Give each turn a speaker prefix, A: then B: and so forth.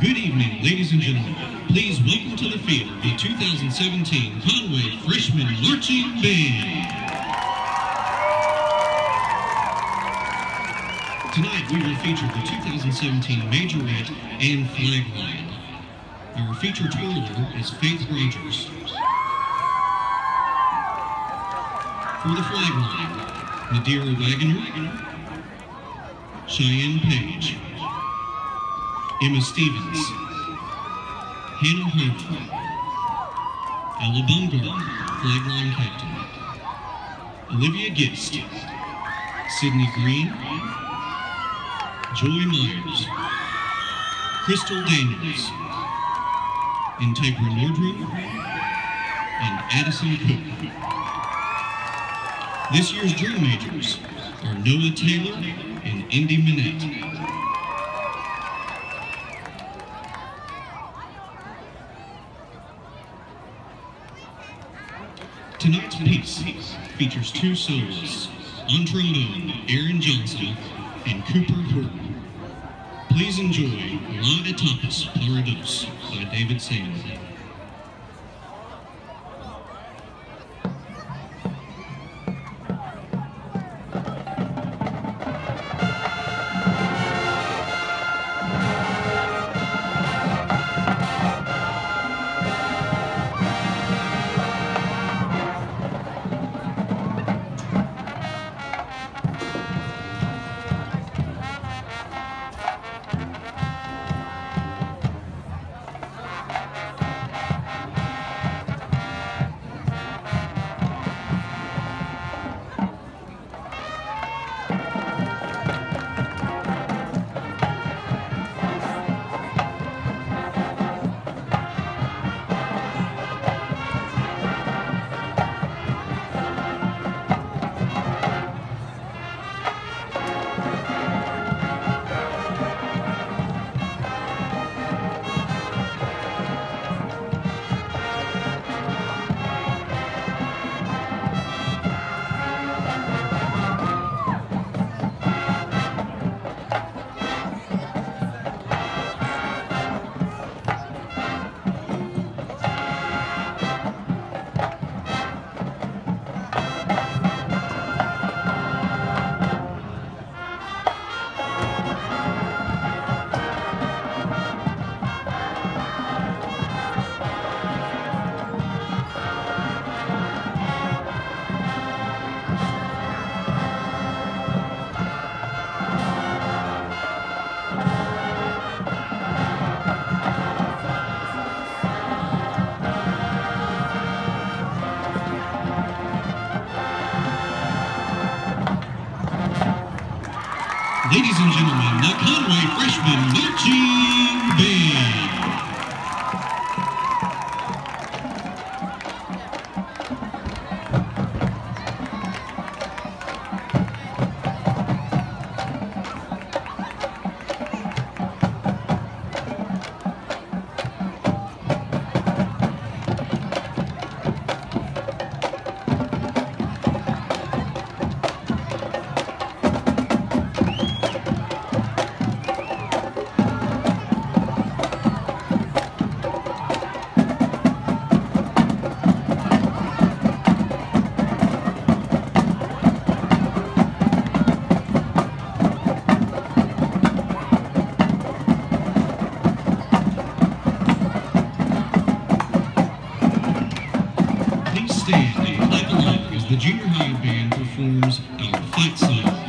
A: Good evening, ladies and gentlemen. Please welcome to the field the 2017 Conway Freshman Marching Band. Tonight we will feature the 2017 Majorette and Flag Line. Our feature twirler is Faith Rogers. For the flag line, Nadira Wagoner, Cheyenne Page, Emma Stevens, Hannah Harvey, Ella Bumgarner, flag line captain, Olivia Gist, Sydney Green, Joy Myers, Crystal Daniels, Integra Nordrum, and Addison Cook. This year's drum majors are Noah Taylor and Indy Minette. Tonight's piece features two soloists, on trombone, Aaron Johnston and Cooper Horton. Please enjoy La Etapas Parados by David Samuel. Ladies and gentlemen, the Conway Freshman Marching. junior high band performs a fight song.